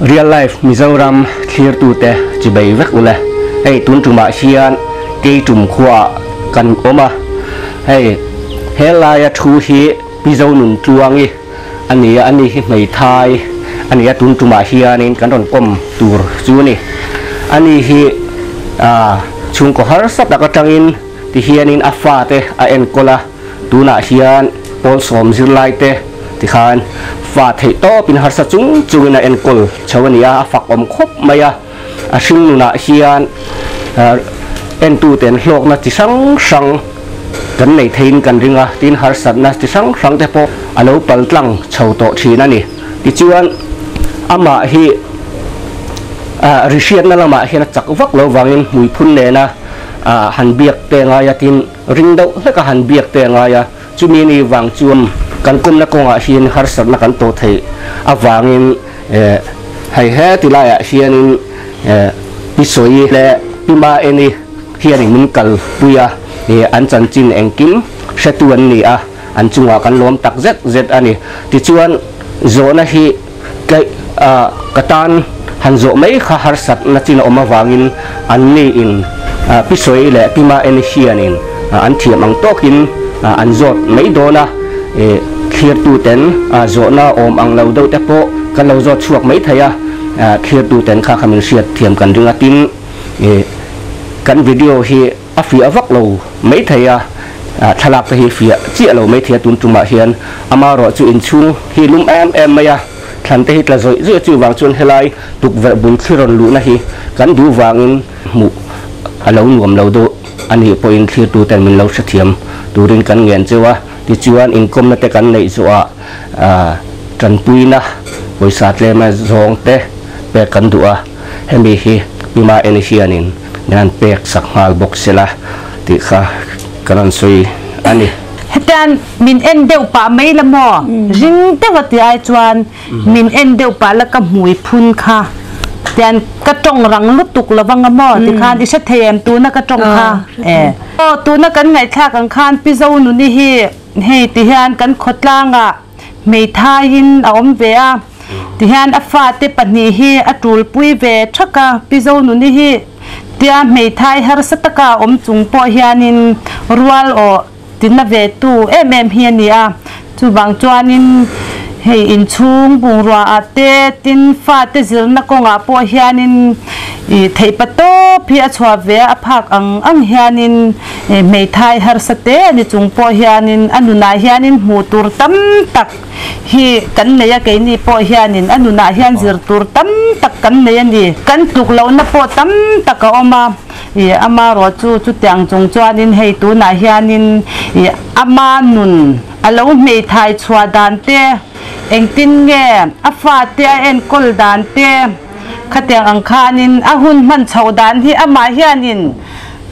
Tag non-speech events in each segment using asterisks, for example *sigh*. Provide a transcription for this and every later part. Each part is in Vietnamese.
real life mizoram clear tu te, chi bai vek ule hey, tun tu ma hian ke tum khwa kan oma hey hela ya thu hi, mizo nun chuang i ani ani hi mai thai. Ani ya tun tu ma hian in kan ron kom tur chu ni. Ani hi a chung ko har sap da ka tangin ti hian in afa te, a en kola tuna hian pol som zir lai te. Ti khan và thầy to pin har sa chung chung na en kol chawania fak om khop maya a hring na hian en tu ten hlok na chi sang sang kan nei thein kan ringa à, tin har sat na chi sang sang te po. À, Alo pal tlang chho to thina ni ti chuan ama à, hi a rishiat na lama hian chak vak lo wangin mui phun le na a han biak te nga ya tin ring do le ka han biak te nga ya chumi ni wang chuam kan kum na konga hian har sat na kan to thei. Awangin hei eh, he ti la ya ah hian in eh, pisoi le pima eni hian in min kal puya ni ah. eh, an chan chin engkim shetuan ni a an chunga kan lom tak zet zet ani. Ti chuan zona hi kai katan han zo mai kha har sat na chin oma wangin an ni in. Pisoi le pima eni hian in. An thiam ang tokin À, an zot mấy đô na? Khi tu tên zot na, ôm ăn lâu đâu tép bộ cái lâu zot chuộc mấy thầy à? à khi tu tên khác khá mình siết thiềm cần đừng tin cần video hi à phía vắt lâu mấy thầy à? à thà lạc thì phía chia lâu mấy thầy tuân trung mà hiền. Ama rõ chú in chung, hi lum em em mày à? Thằng tê là rồi giữa chữ vàng chuôn hay lại tục vợ bốn khi ròn lũ này hi cắn đu vàng mụ. Lâu nuồm lâu độ อันนี้พออินที่ตูแต่มินเราเสถียรตูรินกันเงินเจ้าวะที่จีวันอินคอมนั่นต่กันในจัวอ่าจันปุยนะบริษัทเลมาจองเตะเปกันดัวเฮมีฮีพิมาเอนิฮีอันนินงานเปกสักมาลบกเสละที่ข้ากันสวยอันนี้ฮตันมินเอ็นเดีวปาไม่ละมอริงเตวัดยไอจวนมินเอ็นเดีวปาแล้วก็หมวยพุนค่ะ เตียนกระจงรังลุตุกระวังกม้อที่ขานที่เชเทมตัวนักกระจงค่ะเออตัวนักกันไงท่ากันขานพิจารณานี่เฮเฮที่ฮันกันขดล่างอะไม่ทายินเอาอมเวียที่ฮันอัฟาเตปนีเฮอจูลปุยเวชกกะพิจารณานี่เฮเตียไม่ทายฮาร์สตะกาอมจุงพ่อเฮานินรัวลอที่นั่นเวตูเอ็มเอ็มเฮียนี่อะจูบางจวนิน hei in chung bung ruwa ate tin fa te zil na konga po hianin i thei pato phi a chwa ve a phak ang ang hianin mei thai har sate ni chung po hianin anuna hianin mu tur tam tak. Hi kan ne ya ke ni po hianin anuna hian zir tur tam tak kan ne ya ni. Kan tuk lo na po tam tak a oma. I ama ro chu chu tiang chung chuanin hei tu na hianin i ama nun. Alo mei thai chwa dan te eng tin nge a fa te en kol dan te khateng ang khanin a hun man chho dan hi ama hianin.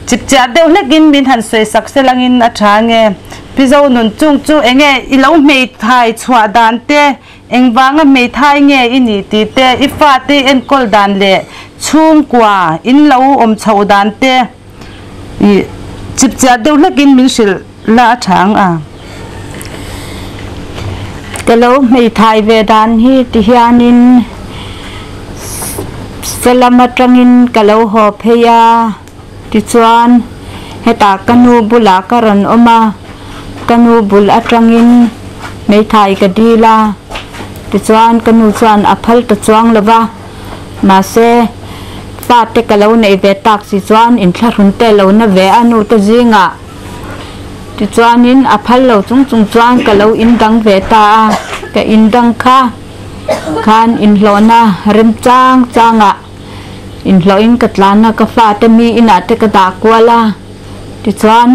Chip cha deuh lekin min han soi sak selangin a tha nge pizo nun chung chu enge i lo mei thai chwa dan te eng wanga mei thai nge ini ti te i fa te en kol dan le. Chung kwa, in lo om chho dan te i chip cha deuh lekin min sil la thang a à. เดลไม่ไทยเวดานฮีติฮานินเซลามาตรังินกะเลาหอบเฮียติชวนเฮตากนูบุลาการันอมากนูบุลอัตรังินไม่ไทยก็ดีละติชวนกนูชวนอภัลติชวงลยวะมาเซป้าเตกะเลาในเวตักสิชวนอินทรุนเตเลานะเวอนูตจิงอะ ti chuanin a phal lo chung chung chuan ka lo in dang ve ta ka in dang kha khan in hlona rem chang changa in hlo in ka tlana ka fa te mi ina te ka da kwala ti chuan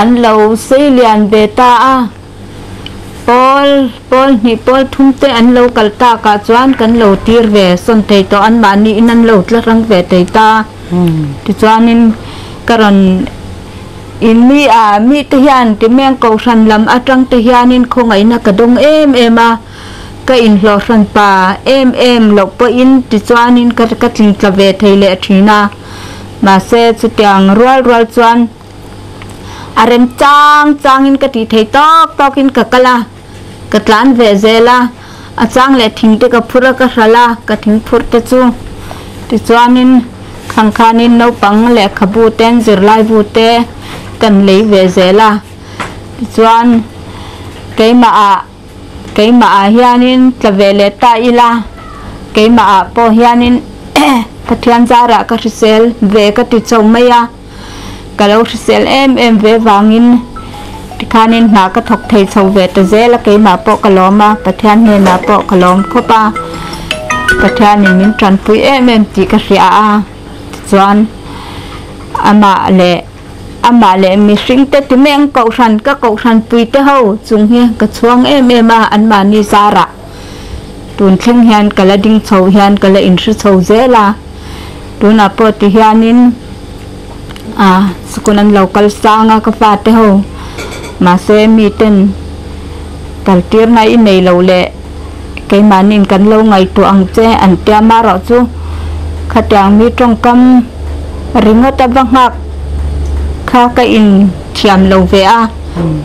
an lo sei lian ve ta a pol pol ni pol thum te an lo kal ta ka chuan kan lo tir ve son te to an ma ni in an lo tla rang ve te ta ti chuanin karon in mi a mi te hian ti meng ko san lam atang te hianin khongai na ka dong em em a ka in hlo san pa em em lo po in ti chuanin ka ka tling tla ve theile thina ma se chu tiang rual rual chuan arem chang chang in ka ti thei tok tok in ka kala ka tlan ve zela a chang le thing te ka phura ka hrala ka thing phur te chu ti chuanin khang khanin no pang le khabu ten zir lai bu te kan lei ve zela ti chuan keima a keima a hianin tlavele ta ila cái mà po hianin pathian zara ka hrisel ve ka ti chau maya kalau hrisel em em ve wangin tikhanin na ka thok thei chau ve ta zela keima po kaloma pathian ne na po kalom khopa pathian ni min tran pui em em ti ka ria a chuan ama le ama le mi sinh te ti meng ko ran ka ko ran pui te ho chung he ka chuang em em à, a an ma ni zara tun thleng hian kala ding chho hian kala in hri chho zela tun a po ti hianin a sukunan local sanga ka fa te ho ma se mi ten kal tir na in nei lo le cái mà nên cần lâu ngày tu ăn che ăn tia mà rõ chú. Khát tiếng mi trong cam ringo ta tập vang hạc ข้าก็อินเฉียมเลงเวอา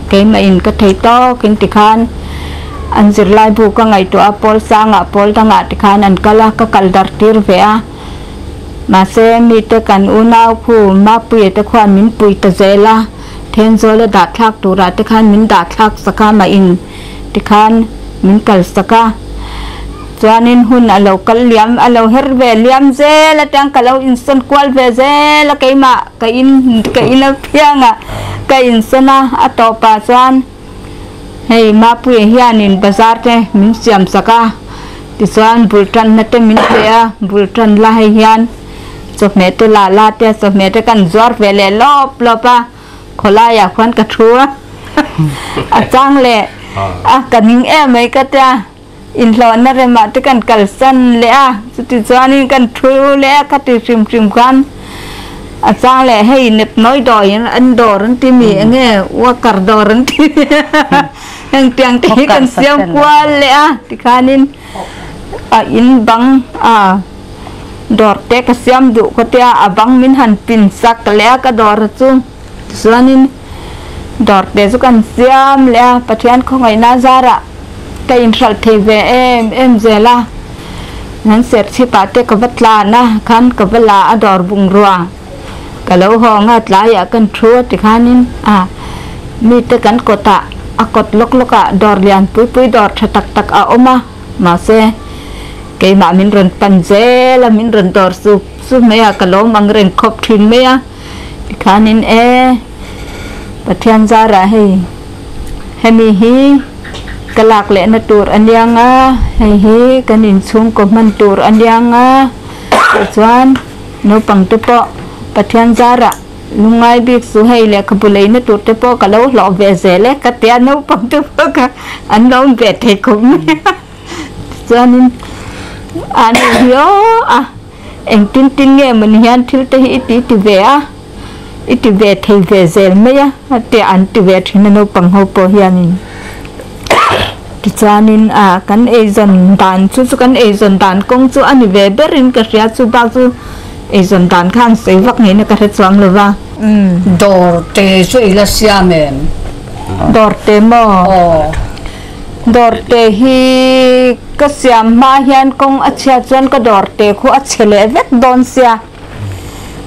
เกมาอินก็เทโตกินติคานอันสิรไลบูก็ไงตัวอปอลสางอปอลตั้งอติคานอันกะละก็กัลดัรติร์เวอามาเซมีตะกันอุนาวผู้มาปุยตะความมินปุยตะเจละเทนโซละดาทักตัวราตะคานมินดาทักสกามาอินติคานมินกัลสกา chuanin hun a lo kal liam a lo her ve liam ze la tang ka lo insan kwal ve ze la kai ma ka in ka in a phianga ka in sana a to pa chuan hei ma pu hianin bazar te min siam saka. Ti chuan bultan na te min pe a bultan la hei hian. So me te la la te so me te kan zuar ve le lop lopa khola ya khwan ka thua. *laughs* A chang le a kaning e mai ka ta in lo na re ma te kan kal san le a. Ti chuan in kan thu le a ka ti sim sim kan a chang le hei net noi doi an dor an ti mi nge wa kar dor an ti. *laughs* Hang tiang te kan siam kwal le a ti khanin a in bang a dor te ka siam du ko te a bang min han pin sak le ka dor chu. Chuanin dor te chu kan siam le a pathian khongai na zara tay rạch thì về em em dè la nắn sẹt chỉ bắt tê cái vắt la na khăn cà vắt la ở đòi vùng rùa cái lâu hồ ngát lá ya cần chúa thì khăn in à mi tê cắn cột ta, à cột lốc lốc à đòi liền pui pui đòi chặt tắc tắc à ôm mà xe. Cái mà mình rèn pan dè là mình rèn đòi su su mấy à cả lâu mang rèn khóc thuyền mấy à thì khăn in e bắt thiên gia ra hay hay mi hi kalak le na tur anyanga hei hi kanin chung ko man tur anyanga chuan no pang te po pathian zara lungai bik su hei le kabulei na tur te po, ka lo lo ve ze le, ka tia no pang te po, ka an lo ve te kum. *laughs* Chuan an hiyo a. Eng tin tin nge man hian thil te hi ti ti ve a. Iti ve thei ve zel me ya te an ti ve thina no pang ho po hianin ti chuanin a kan e zon dan chu chu kan e zon dan kong chu ani ve berin ka ria chu ba chu e zon dan khang sei vak ne na ka re chuang lo wa dor te chu ila siamen dor te mo. Dor te hi ka siam ma hian kong a chia chuan ka dor te khu a chele vek don sia.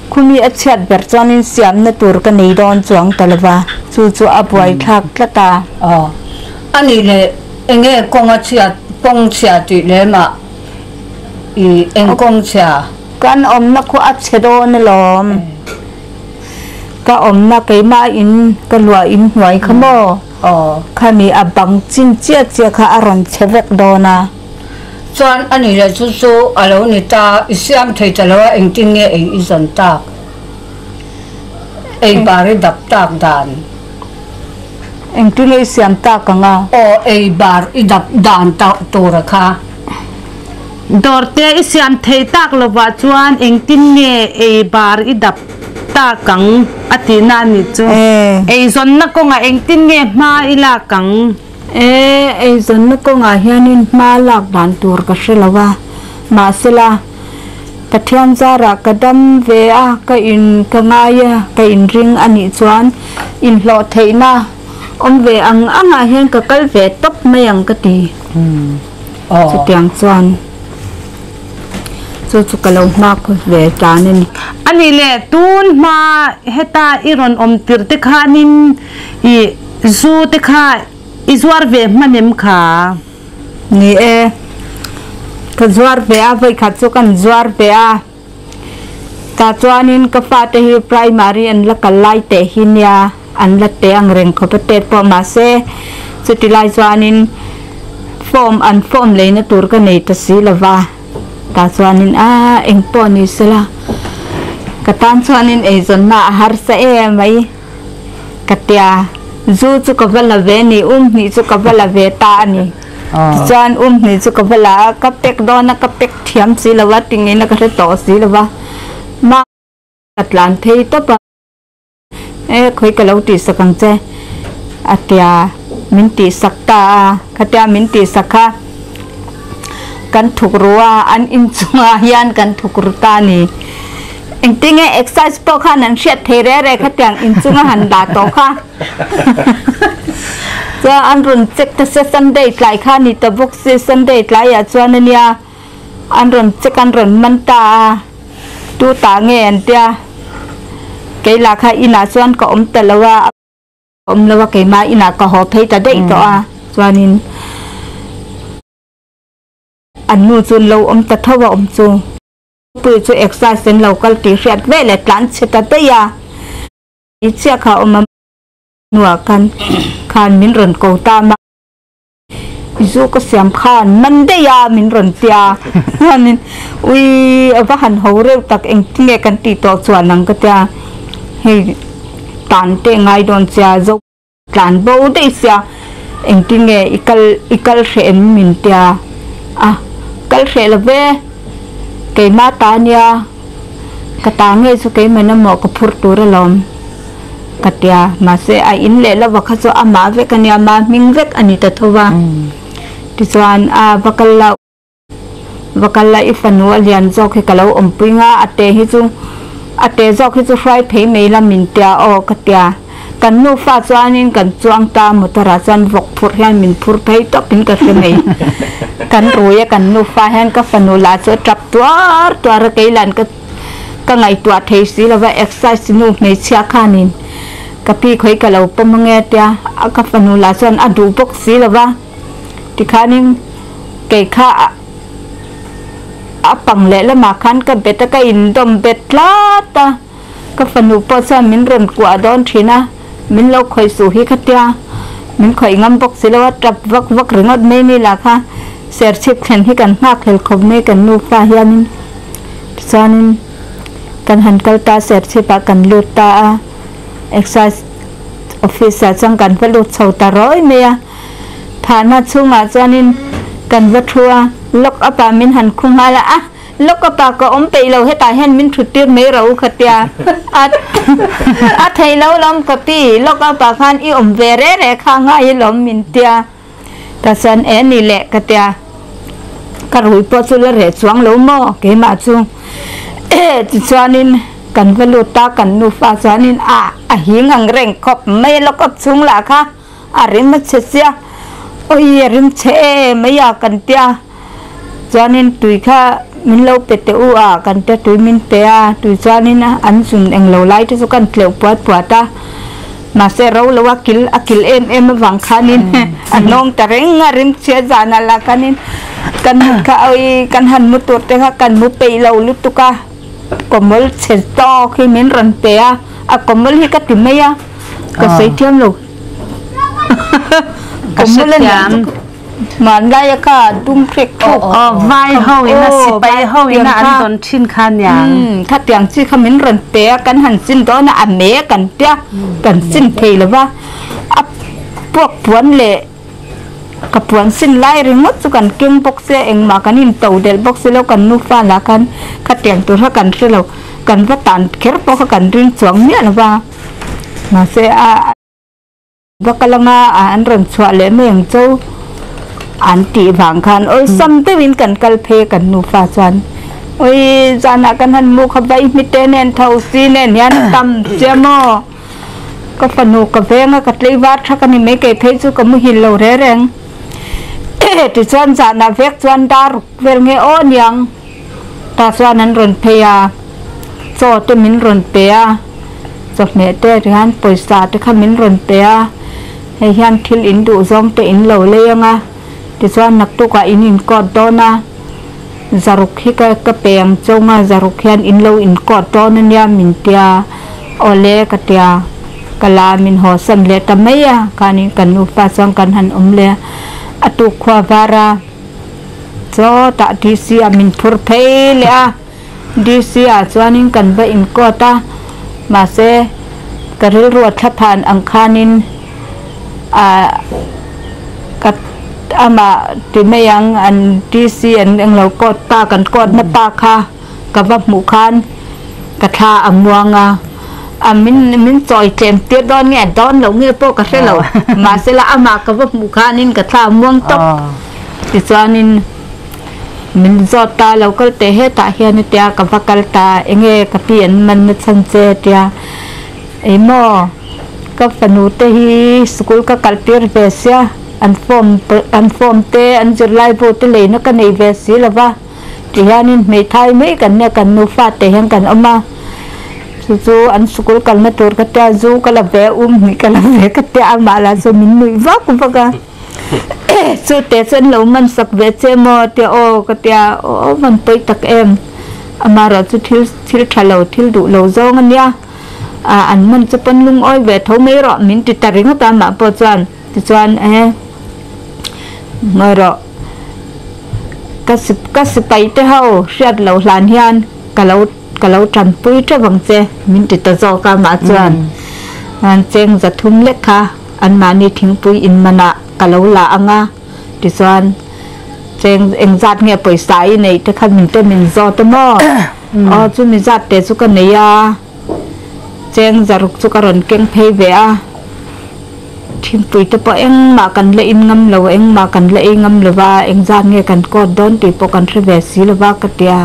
Khumi a chiat ber chuan in siam na tur ka nei don chuang talwa chu chu a buai thak tlata ani le เองเองกงเชียกงเชียจุดเลยมาอีเองกงเชียกันอมนักคุอัดเชโดนลอมก็อมนักไอมาอินก็รัวอินไว้ขโมอ๋อข้ามีอับบังจินเจียเจียข้าอารมณ์เชเวกโดนะจวนอันนี้เลยจู่ๆอะไรนี่ตาอิสยามเทจะแล้วเองจริงเงี้ยเองอิสันตากเองบาริดับตากดาน eng tu le siam ta ka nga o ei bar i dap dan ta to ra kha. Dor te i siam thei tak lo wa chuan eng tin nge e bar i dap ta kang ati na ni chu Eh. e zon na ko nga eng tin nge ma ila kang e e zon na ko nga hianin ma lak dan tur ka shelawa ma sila pathian zara kadam ve a ka in ka nga ya ka in ring ani chuan. In hlo theina om ve ang anga hian ka kal ve top mayang ka ti Ồ. chu tiang chuan chu chu kalo na ko ve ta nen ani le tun ma heta iron om tir te kha nin i zu te kha izwar ve manem kha ni e ka zuar ve a vai khat chu kan zuar ve a ta chuanin ka fa te hi primary an la ka lai te hin ya an la te ang reng ko pe te po ma se chu ti lai chuanin form an form le na tur ka nei ta si lawa ta chuanin a eng po ni sela ka tan chuanin e zon na har sa e mai ka tia zu chu ka vala ve ni um ni chu ka vala ve ta ni chuan um ni chu ka vala ka pek do na ka pek thiam si lawa tingi na ka re to si lawa ma katlan thei to pa เอ้คุยกับเราตีสักังเจอาเตีามินติสักตาขตามินติสักขะกันถูกรัวอันอินจุงอายันกันถูกรุตานี่เองติ้งเอ็กซ์ไซส์ปอค่ะนั่นเชียดเทเรเรขตางอินจุงหันดาตอค่ะจะอันรุนเจ็กตเซซันเดย์ไลค่ะนี่ตะบุกเซซันเดย์ไลอะจวนเนี่ยอันรุนเจ็กันรุนมันตาตูตาเงี้ยนเตีย cái là khai ina chuan có om tờ lawa om lawa cái mà ina có hộp thấy ta đấy to à chuan in anh nu chuan lâu om tờ thâu vào om chu bự chu exercise lâu cái tí phiệt về lại plan sẽ ta đấy à ít chia khảo mà nửa khăn khăn mình rừng cầu ta mà zu ko siam khan man de ya min ron tia hanin ui ava han ho reu tak eng tinge kan ti to chuan ang ka tia hei tan te ngai don chia zo tlan bo de sia eng tinge ikal ikal hre em min tia a kal hre la ve ke ma ta nia ka ta nge su ke mana mo ko phur tu ra lom katia ma se a in le la wa kha so ama ve kania ma ming vek ani ta thowa ti chuan a vakalla vakalla ifanu alian zok he kalau om pinga ate hi chu ate zok hi chu fry thei mei la min tia o katia kan nu fa chuanin kan chuang ta mutara chan vok phur hian min phur phei to pin ka se mei kan ruya kan nu fa hian ka fanu la chu trap tuar tuar ke lan ka ka ngai tua thei si la va exercise nu nei chia khanin ka pi khoi ka lo pom nge tia a ka fanu la chuan a du bok si la va. Ti khanin อปังเละละมาคันกับเบ็ดกะอินดมเบ็ดลาตาก็ฝันหูปอซามินเริ่มกว่าดอนทีนะมินเราคอยสู่ฮิคตยามินคอยงำบกสิลวัตรับวักวักหรืองดไม่นี่ล่ะค่ะเสียชิบแข่งให้กันมากเลยคบเม่กันนูฟ้าเฮียมินซานินกันหันกัลตาเสียชิบกันลูตาเอ็กซ์ไซส์ออฟฟิศจังกันเปลุดเสาตาร้อยเมียผ่านมาช่วงอาจานินกันวัตรัว lok apa min han khung hala a lok apa ko om pe lo heta hen min thu tir me ro khatia at a thei lo lom ko pi lok apa khan i om ve re re kha nga i lom min tia ta san e ni le katia ka rui po chu la re chuang lo mo ke ma chu ti chuanin kan va lu ta kan nu fa chuanin a a hing ang reng khop me lok up chung la kha. A rim che sia ôi rim che mấy à cần tia janin tui kha min lo pe te u a kan te tui min pe a tui janin an sun eng lo lai te so kan tleu puat puata na se ro lo akil akil em em wang khanin anong tareng a rim che jana la kanin kan kha oi kan han mu tur te kha kan mu pe lo lu tu ka komol che to khi min ran pe a a komol hi ka ti me ya ka sei thiam lo komol le man la ya ka dum prek thuk o vai ho ina Oh, si pai vai ho ina tiang an kha. don chin khan yang Ừ,ถ้าเตียงชื่อขมิ้นรันเปียกันหันสิ้นตัวนะอันเมกันเตียกันสิ้นเพลเลยว่าอ่ะพวกปวนเละกับปวนสิ้นไล่ริงดสุกันเก่งบ อันตีบางคันโอ้ยซ้ำเตวินกันกัลเพกันนูฟ้าจันโอ้ยจานักกันหันมุขไปมิเตเนนเท่าซีเนนยันตำเจมอก็ฟนูกับเวงกับเลยวัดทักกันนี่ไม่เกยเพจุกมุหินเหลอราเรงที่ชวนจานักเวกชวนดารุเวลเงอ้อนยังตาชวนนั้นรุนเพยโซตุมินรุนเปียจบเมเตอร์ที่ฮันปอยซาตุขมินรุนเปียให้ยันทิลอินดูซอมเตอินเหล่าเลยยงอะ ti chuan ka in in ko do na zaruk ka ka peng chonga zaruk hian in lo in ko to na nia ole ka tia kala min ho sam le tamaya kani kan fa chang kan han om le atu khwa vara cho ta ti si a min phur phei le a di si a chuanin kan ba in ko ta ma se karil ruat tha phan ang khanin a kat ama ti mayang an di si an ang lo ko ta kan ko na ta kha ka ba mu khan ka tha amwanga à. Mình mình chọi chém tiết đón nghe đón lâu nghe po cả sẽ lâu. Mà sẽ là ama cái vật mù khan nên cái thà muông tóc. Thì cho nên mình do ta lâu cái tế hết ta hiện tia cái vật cái ta nghe cái biển mình mình chân chế tia. Em mò cái phần nụ tế hi school cái cái tiết về xia an form an form te, an giờ lai vô te le na cái này về xí là va. Thì hiện me thay mấy kan này cái nụ phát tế hiện cái ông mà so an sukul kal na tur ta zu kala ve um ni kala ve ka te katya ma la so min nui va ku va baga chu *coughs* te chen lo man sak ve che mo, te o, ka te o man poi tak em. Ama ra chu thil thil thalo thil du lo zo ngan ya. À anh mình chu pan lung oi ve tho me ro, min ti ta ring ta ma po eh ti chan e ngoi ro kasip kasipai te hau riat lo hlan hian kalau kalau trần pui cho bằng che mình chỉ ta zo ka ma chuan an cheng za thum le kha. An ma ni thing pui in mana kalau la anga ti chuan cheng eng zat nge paisa i nei te kha min te min zo te mo o chu mi zat te chu ka nei a cheng zaruk chu ka ron keng phei ve a thim pui te po eng ma kan le in ngam lo eng ma kan le ngam lo wa eng zat nge kan ko don ti po kan re ve si lo wa ka tia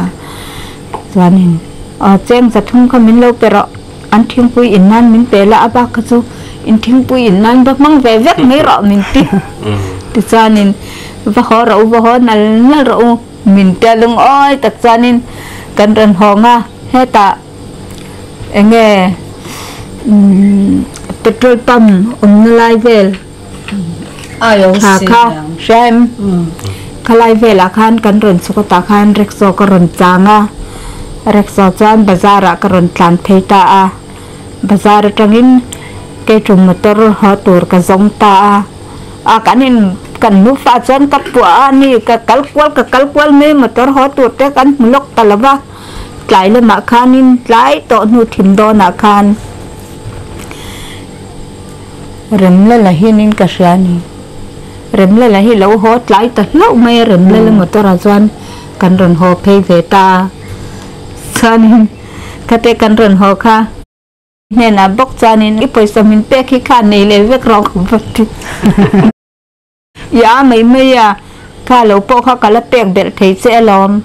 chuanin à chen za thung kha min lo pero an thing pui in nan min pe la aba ka chu in thing pui in nan bak mang ve vek mai ro min ti ti chanin va ho ro va ho nal nal ro min te lung oi tak chanin kan ran ho nga. He ta enge petrol pump um lai ha xì kha shem khalai vela khan kan ron sukata khan rekso ka ron changa rekso chan bazara ka ron tlan theita a bazar tangin ke tum motor ho tur ka zong ta a a kanin kan nu fa chan ka pu a ni ka kal kwal ka kal kwal me motor ho tur te kan mulok talawa tlai le ma khanin tlai to nu thim do na khan rem le la hinin ka shani rem le la hi lo ho tlai ta lo me rem le le motor a chuan kan ron ho phei ve ta. Chuanin kate kan ron ho kha. Nena bok chuanin i poisa min pe khi kha nei le vek ro khu vakti ya mai mai ya kha lo po kha kala pek ber thei che lom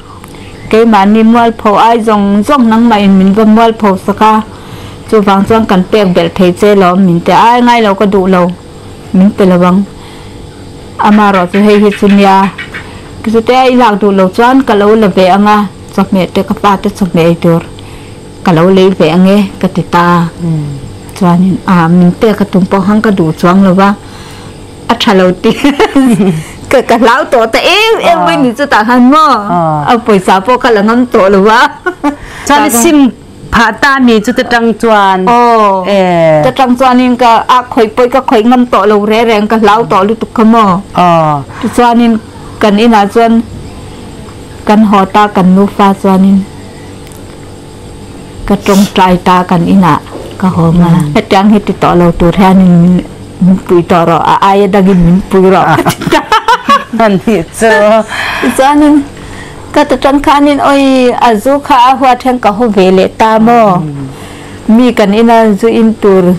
ke mani mual pho ai zong zong nang mai min va mual pho saka chu wang chuan kan pek ber thei che lom min te ai ngai lo ka du lo min pe lawang ama ro chu hei hi chunya kisu te ai lak du lo chuan ka lo la ve anga chok me te ka pa te chok me tur ka lo le ve ange ka ti ta. Chuanin a min te ka tum po hang ka du chuang lo wa a tha lo ti ka ka lau to ta em em bên ni chu ta han mo a poi sa po ka la ngam to lo wa chuan sim pha ta mi chu te tang chuan โอ้เออจะจังจวนนี่ก็อาข่อยปอยก็ข่อยงำโตเราแรงๆก็เล้าโตลุตุกขมออ๋อที่จวนนี่กันอีน่ะจวนกันหอตากันนูฟ้าจวนนี่ก็ตรงใจตากันอีน่ะก็หอมาเฮ็ดจังเฮ็ดติดต่อเราตัวแทนนี่มันปุยต่อเราอายดังมินปุยเรานั่นนี่เจอที่จวนนี่ ก็ตะจังคานินโอ้ยอาจุขาหัวเทงก็หูเวเลตามอมีกันอินาจูอินตูร์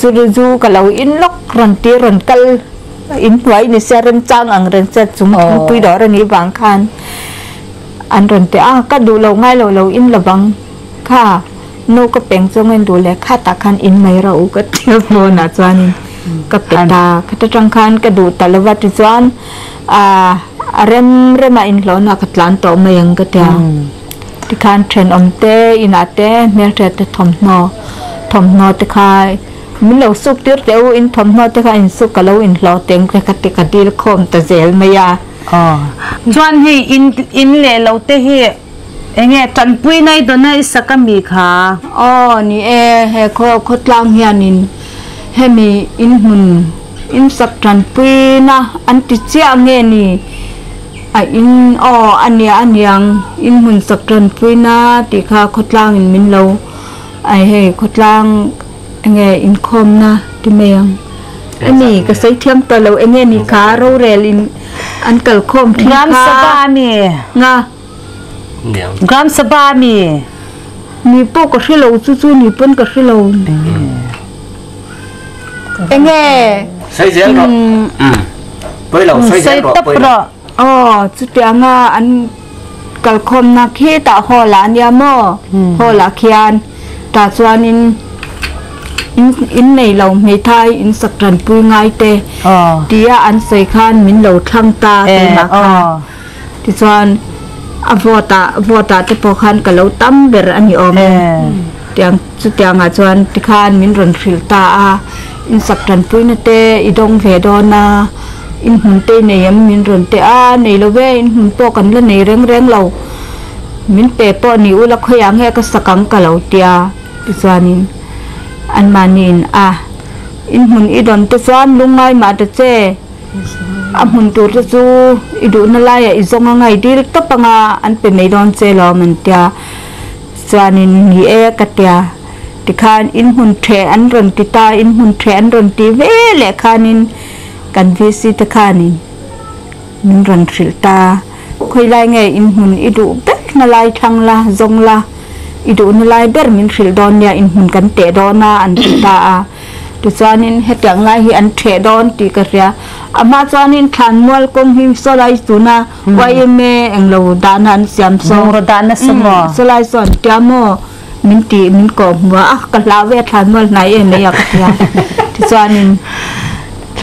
จูจูก็เราอินล็อกรันตีรันกัลอินไว้ในเซเรนจังอังเรนเซจุมปุยดอรันี้บางคันอันรันเตอะก็ดูเราง่ายเราเราอินระวังค่ะนูก็เป็นจงเงินดูแลค่าตาคันอินไม่เราก็เที่ยวโมนะจวนก็เป็นตาคัตจังคันก็ดูต่ละวัดจวนอ่า rem rema in lo na ka tlan to mayang ka ta ti khan thren om te ina te mer te te thom no thom no te khai min lo suk tir te u in thom no te kha in suk ka lo in lo teng te ka te ka dil khom ta zel maya ờ chuan hi in in le lo te hi enge tan pui nai do na isakami kha oh ni e he kho kho tlang hianin he mi in hun in sak tran pui na an ti chia nge ni ไออินอ๋ออันเนี้ยอันยังอินหุ่นสักรันพุยนาติคาคดล่างอินมินเราไอเฮคดล่างไงอินคอมนะที่เมียงอันนี้ก็ใส่เทียมตัวเราเองนี่คาเราเรลินอันเกิดคมที่งามสบามีงางามสบามีมีปุ๊กก็ใช่เราจู่ๆนี่เปุ้นก็ใช่เราเองใส่เสียงเราอืมไปเราใส่เสียงเราไป อ๋อจุดเดียงาอันกัลคมนักเฮต่อหอลานยามอหอลาเคียนต่จวนินอินอินในเราไม่ทายอินสักรันปุยง่ายเตดียอันใส่ขานมินเราทั้งตาเป็นมาค่ะดิจวนอวตาอวตาที่พอขันกับเราตั้มเบรอันนี้อมเตียงจุดเตียงอาจวนที่ขานมินรันฟิลตาอินสักรันปุยนเตอีดงเวดอนา อินหุนเตเนยมินรุนเตอาเนละเวอินหุนปอกันละเนเร่งเร่งเรามินเปปอนิอุละขยังแหก็สกังกะเราเตียอิจานินอันมานินอะอินหุนอีดอนเตจานลุงไงมาเตเจอาหุนตัวจูอีดูนล่นไอีจงง่ายดีตั้ปังอันเป็นในดอนเจลอมันเตียจานินฮีเอกัเตียติคานอินหุนเทอันรุนติตาอินหุนเทอันรุนติเวเลคานิน กันวิสิตคานินมินรันทริลตาคุยไลเงอินหุนอิดูเบกนาไลทังละจงละอิดูนาไลเบรมินทริลดอนเนี่ยอินหุนกันเตดอนาอันติตาอาดิจานินเฮตังไลฮีอันเตดอนตีกระเรียอามาจานินขันมวลกงหิมสลายสุนาวายเมเอ็งเลวดานันเสียมสองรดานัสมอสลายส่วนเตียมอมินตีมินกอมว่าอะกะลาเวทันมวลไหนเอ็งเลวอยากเรียดิจานิน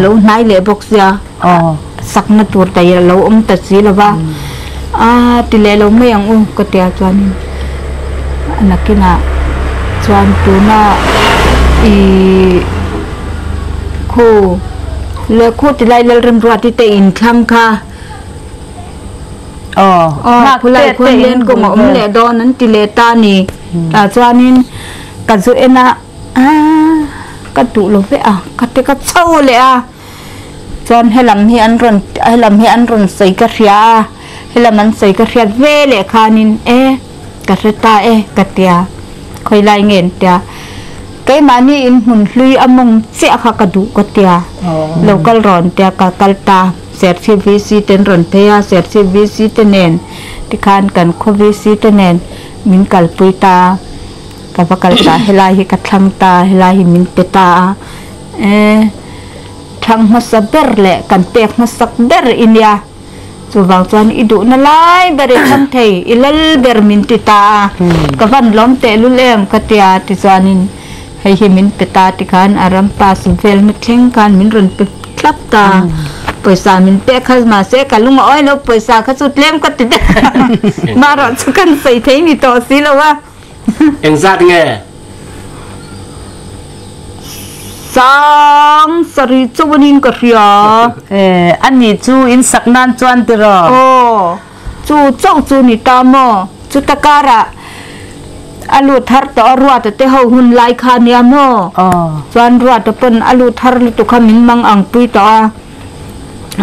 เราไหนเลยบอกเสียสักนัดตัวแต่เราอมตัดสีแล้วว่าอ่าทีเลยเราไม่ยังอุ้มก็เตียจวนนักกินอะจวนตัวน่ะอีคู่เลือกคู่ทีไรเราเริ่มรัวที่เตอินคลังค่ะโออ๋อคุณเลคุณเล่นก็มอมเลดอนนั้นตีเลตานี่อาจารย์นี่กันสุเอ็นะอ่า ก็ดูลงไปอะก็เตก็เศร้าเลยอะจนให้ลำเฮียนรนให้ลำเฮียนรนใส่กระเทียให้ลำนั้นใส่กระเทียเวเลยค่ะนินเอ๊กระเตาเอ๊กระเตียคอยไล่เงินเตียก็มานี่อินหุ่นลุยอมงเสียค่ะกระดูกเตียล้วก็ร้อนเตียกะกลตาเสียชีวิตสิเตนรนเตียเสียชีวิตสิเตเนนที่คานกันโควิดสิเตเนนมินกัลปุยตา kapakal ta helai hi katlang ta helai hi min peta eh thang ma sa ber le kan pek ma sak ber inia chu wang chuan i du na lai bare tham thei ilal ber min ti ta ka van lom te lu lem ka tia ti chuanin hei hi min peta ti khan aram pa sum fel mi thleng kan min run pe tlap ta पैसा मिन पे खज मा से कलु म ओइ लो पैसा खसु लेम कति दे मारो चुकन सही थे नि तो सिलवा เอ็งตว์ไงสามสรีจวันินก็เรียเอออันนี้จูอินสักนานจวนติรอโอ้จูจ้องจูนิตามอจูตะการะอาลูทาร์ต่อรัวแต่เตาหุ่นลายคานียมอจวนรัวแต่เป็นอาลูทาร์ตุขมินมังอังปุยต่อ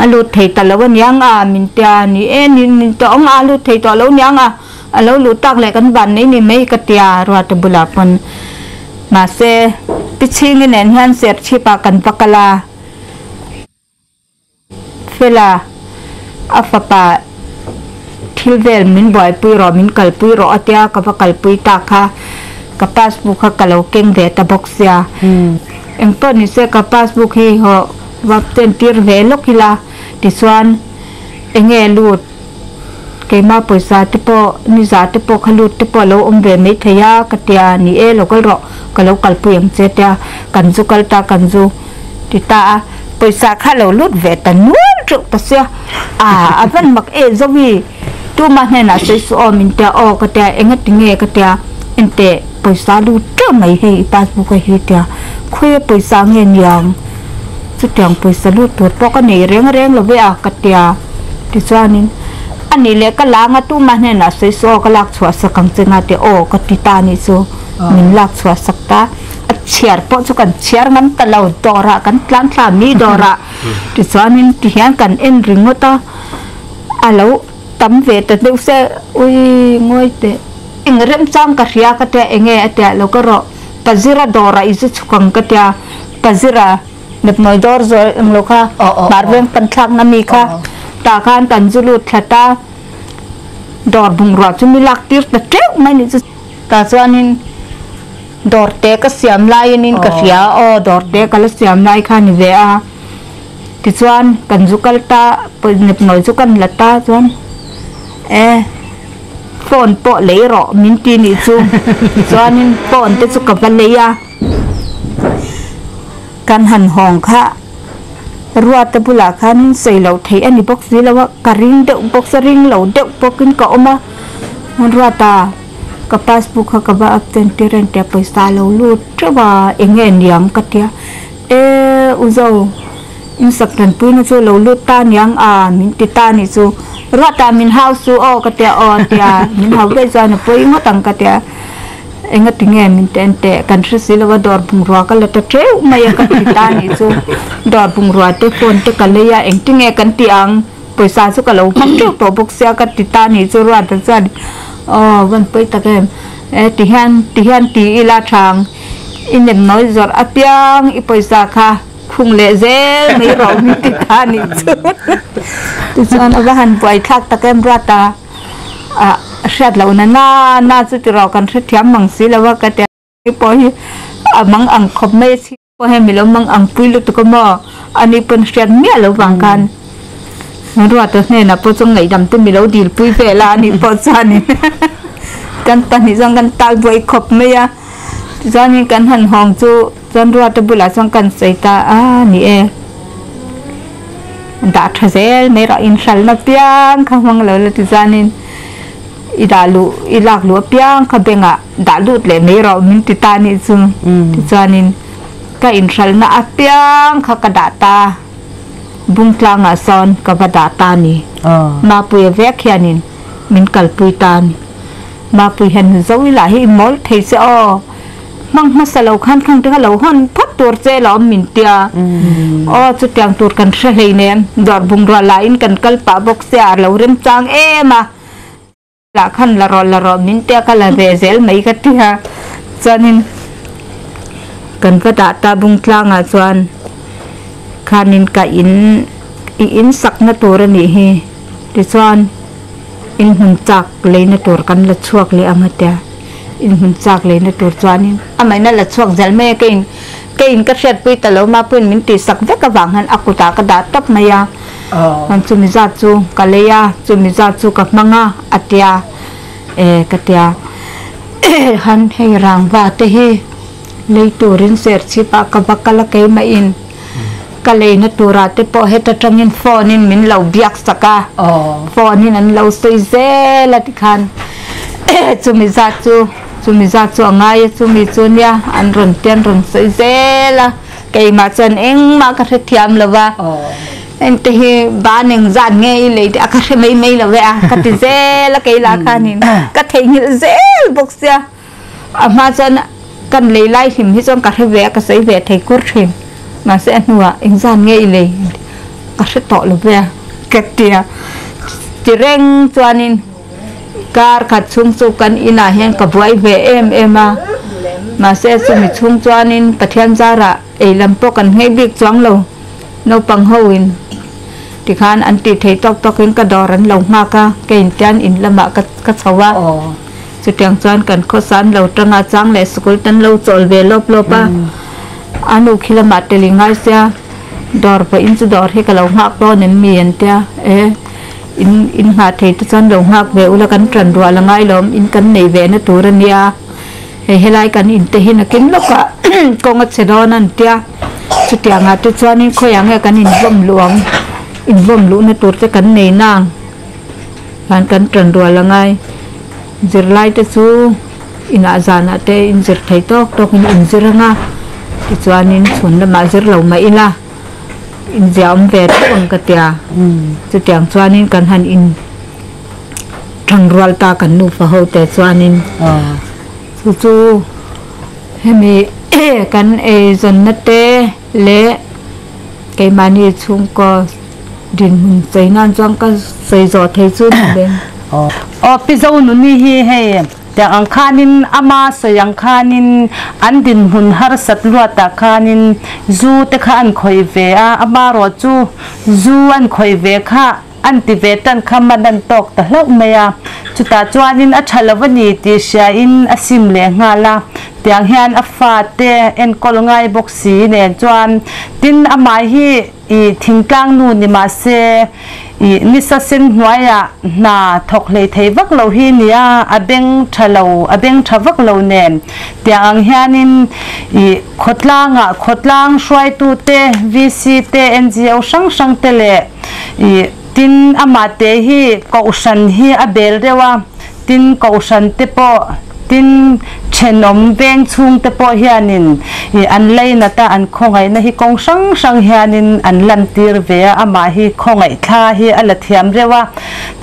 อาลูเทตะละวันยังอะมินตานี่เอ็นนี่ต่ออาลูเทตะแล้วยังอะ แล้วรู้ตักเลยกันบันนี้นี่ไม่กติยารัวตบุลาปนมาเซปิชิงเนนฮันเสียชีปากันปากลาเฟลาอัฟปาทิลเวลมินบอยปุยรอมินกัลปุยรออัตยากับกัลปุยตาค่ะกับพาสบุกกับเราเก่งเดตบ็อกเซียเอ็มต้นนี่เซกับพาสบุกให้หอวับเต็นทีร์เวลกฮิลาดิส่วนเอ็งเอลูด tia ni e lo kal ro ka lo kal pu yang che tia kan zu kal ta kan zu ti ta paisa kha lo lut ve ta nuan tru ta sia a *laughs* avan mak e zo wi tu ma ne na se so min ta o ka tia enga tinge ka tia ente paisa lu tu mai he passbook ka hi tia. Khwe paisa nge nyang chu tiang paisa lu tu ka nei reng reng lo ve a ka tia ti chuanin ani le ka langa tu ma ne na se so ka lak chua sa kang chenga te o ka ti ta ni so min lak chua sakta a chiar po chu kan chiar ngam ta lo dora kan tlan thla mi dora ti chuanin ti hian kan en ringota alo tam ve ta deu se ui ngoi te eng rem chang ka ria ka te enge ate lo ko ro pazira dora izu chukang ka te pazira nep noi dor zo eng lo kha barbeng pan thak na mi kha ta khan kan zulu thata dor bung ro chu mi lak tir ta treu mai ni chu ta chuanin dor te ka siam lai in ka ria o. Dor te ka la siam lai kha ni ve a. Ti chuan kan zu kal ta po nep noi chu kan la ta chuan. E. Phone po lấy rõ min tin ni chu. *laughs* Chuanin phone te chu ka va le ya kan han hong kha ruwa ta bula khan sei lo thei ani box ni lawa ka ring de box ring lo de pokin ka oma mon ruwa ta ka passbook ka ba apten tiren te paisa lo lu trwa enge niam ka tia e uzo in sak tan pu na chu lo lu ta niang à, a min ti ta ni chu ruwa ta min house su o ka tia o tia min ha ve za na poi ngo tang ka tia enga tinge min ten te thri silwa dor bung ruwa ka la ta treu mai ka ti ta ni chu dor bung ruwa te phone te ka le ya eng tinge kan ti ang. Paisa chu ka lo phak tu to bok sia ka ti ta ni chu ruwa ta chan o van poi ta kem. E ti han ti han ti ila thang. In em nói giọt a piang i paisa kha khung le ze mai ro mi ti ta ni chu ti chan a han boi thak ta kem ra ta. A shat lo na na na chu ti ro kan thri thiam mang si lawa ka te po hi a mang ang khop me si po he mi lo mang ang pui lu tu ko mo ani pun shat mi lo wang kan ru ta ne na po chung ngai dam tu mi lo dil pui ve la ni po cha ni kan ta ni jong kan tal boi khop me ya zani kan han hong chu zan ru ta bula jong kan sei ta. A ni e. Da tha zel me ra in shal na piang khang mang lo le ti zanin idalu ilak lu piang kha benga dalut le me ro min ti ta ni chu ti chuanin ka in shal na a piang kha ka data bung tlang a son ka ba data ni. Ma pu ye vek hianin min kal pui ta ni. Ma pu hen zo ila hi mol thei se o mang ma sa lo khan khang te lo hon phat tur che lo min tia. O chu tiang tur kan hre hei ne dor bung ra la in kan kal pa bok se ar lo rem chang e ma la khan la ro la ro min te ka la ve zel mai ka ti ha chanin kan ka da ta bung tlang a chuan khanin ka in i in sak na tur ani hi. Ti chuan in hun chak le na tur kan la chuak le amata in hun chak le na tur chuanin amai na la chuak zel me ke in. Ke in ka hret pui ta lo ma pun min ti sak ve ka wang han akuta ka da tap maya han chu mi za chu kaleya chu mi za chu ka manga atia e katia *coughs* han hei rang wa te he. Lei turin ser chi pa ka bakala ke ma in. Kalei na tura te po he ta tangin phone in min lo biak saka phone in an lo soi ze la ti khan. *coughs* Chu mi za chu chu mi za chu ngai chu mi chu nya an ron ten ron soi ze la ke ma chen eng ma ka thiam lawa en te hi ba neng zan nge i le te aka she mai mai la ve a ka ti ze la ke la khanin ka thei ni ze bok sia a ma chan kan le lai him hi chong ka he ve ka sei ve thei kur thim ma se nuwa eng zan nge i le ka she to lo ve ka tia ti reng chuanin kar khat chung chu kan ina hen ka buai ve em em a mà sẽ su mi chung chuan in pathian zara ei lam po kan ngei bik chuang lo no pang ที่ข้านอันติเทตอกตอกขึ้กระดอรันเหล่ามากะเกินจันอินละมะกักัสวะสุดยังจวนกันข้อสันเหล่าตรงอาจังและสกุลตันเหล่าจอลเวลบลบะอันุขิลมาเตลิงไงเสียดอร์ไปอินสุดอร์ให้กับเหล่ามากเพราะนั่นมีอันเตียเออินอินหาเทตจันเหล่ามากเวอุลกันตรันรัวละไงลมอินกันในเวนะตูรันยาเฮเฮไลกันอินเตหินักินลูกะกงอัดเสดอนันเตียสุดยังอาทิตย์จวนนี้ขอยยังกันอินร่มหลวง in vom lu na tur te kan nei nang. Kan kan tran ro la ngai. Zir lai te chu ina zana te in zir thei tok tok in in zir nga. Ti chuan in chhun la ma zir lo mai ila. In ziam ve thong ka tia. Chu tiang chuan in kan han in thang rual ta kan nu fa ho te chuan in. Ờ chu. Chu hemi *clears throat* kan e zon na te le. Ke mani chung ko din mun sei nan chuang ka sei zo thei chu na ben ờ o pizo nu ni hi he te ang khanin ama sayang khanin an din hun har sat lua ta khanin zu te kha an khoi ve a ama ro chu zu an khoi ve kha an ti ve tan kha manan tok ta hlok me ya chu ta chuanin a thalawani ti sha in asim le nga la. Tiang hian a fa te en kol ngai bok si ne chuan tin ama hi อีทิ้งกลางนู่นี่มาเซอีนิสเซนหน่วยอะนาทกเลยเทวกเราฮีนี่ยอเบงทะเลอเบงทะวกเราเนี่ยแต่อังเฮียนินอีขดล่างอะขดล่างช่วยตัวเตวีซีเตเอ็นจีเอูสังสังเตเลอีตินอามาเตฮีกอชันฮีอเบลเรวะาตินกอชันเตโปติน เชนอมเบงชุงแต่พอเฮียนินอันเล่นตาอันคงไงนะฮิกงสังสังเฮียนินอันลันตีร์เวียอามาฮิคงไงท่าฮิอันละเทียมเรียกว่า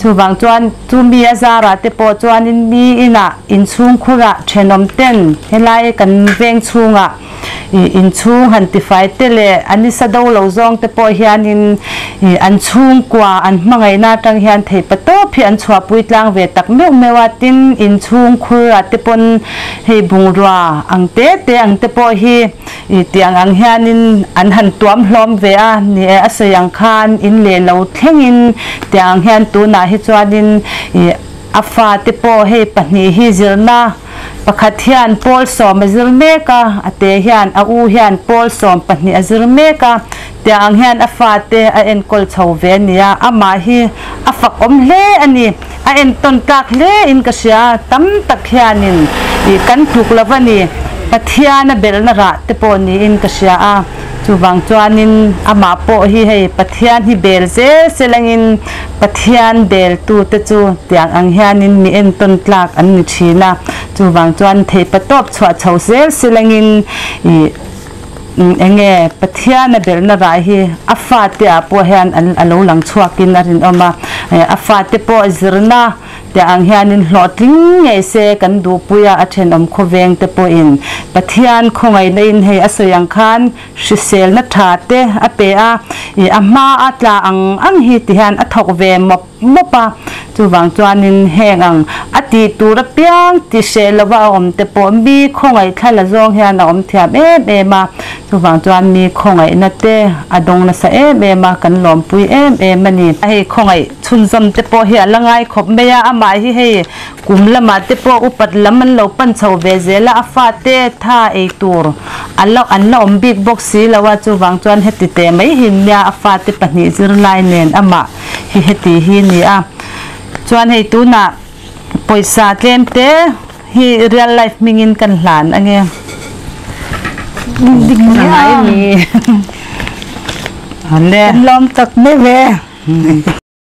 จูบางจวนจูมีอาซาระแต่พอจวนินมีอินะอินชุงคุระเชนอมเต้นเฮไยกันเบงชุงอะ อินชุ่งหันติไฟเตเลอันนี้สะดาวเหลาซองแต่พอเฮียนินอันชุ่งกว่าอันมังไงน่าจังเฮียนเทปโตพี่อันชัวปุยลางเวตักเมื่อเมื่อวันดินอินชุ่งคุยติปนเฮบุงรัวอันเตเตอันเตพอเฮเตียงอันเฮียนินอันหันตัวมล้อมเวอนี่ยอสยังคันอินเลเหลาเทงอินเตียงเฮียนตัวน่าฮิจวนิน i afa te po hei pahnih hi zirna. Pakhat hian pol som a zir ate hian a u hian pol som pahnih a zir tiang hian a fa te a en kol chho ve nia ama hi a ani. A en kak hle in ka tam tak hianin. I kan tuk lawani pathian a bel na ra te po ni in ka sia a chuwang chuanin ama po hi hei pathian hi bel zel selangin pathian bel tu te chu tiang ang hianin mi en ton tlak an ni thina. Chuwang chuan thei patop chhuwa chho sel selangin i mm, enge pathian a bel na hi a fa te a po hian an alo lang chhuakin a rin oma eh, a. Fa te po zirna te ang hianin hlo ting nge se kan du puya a then om kho veng te po in. Pathian khongai na in hei asoyang khan hrisel na tha te a pe a. I a ma a tla ang ang hi ti hian a thok ve mop mopa chu wang chuanin heng ang ati tura piang ti se lawa om te po mi khongai thala zong hian a om thiam em em a chu wang chuan mi khongai na te adong na sa em em a kan lom pui em em ani hei khongai chun zam te po hi alangai khop meya ama hi hei kum lama te po upat laman lo pan chho ve zela afa te tha ei tur allo an lo om big box si lawa chu wang chuan heti te mai hin nya afa te pahni zir lai nen ama hi heti hi ni a chuan hei tu na poisa tlem te hi real life mingin kan hlan ange dik ni. *laughs* Han le lom tak me ve *laughs*